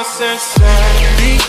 my senses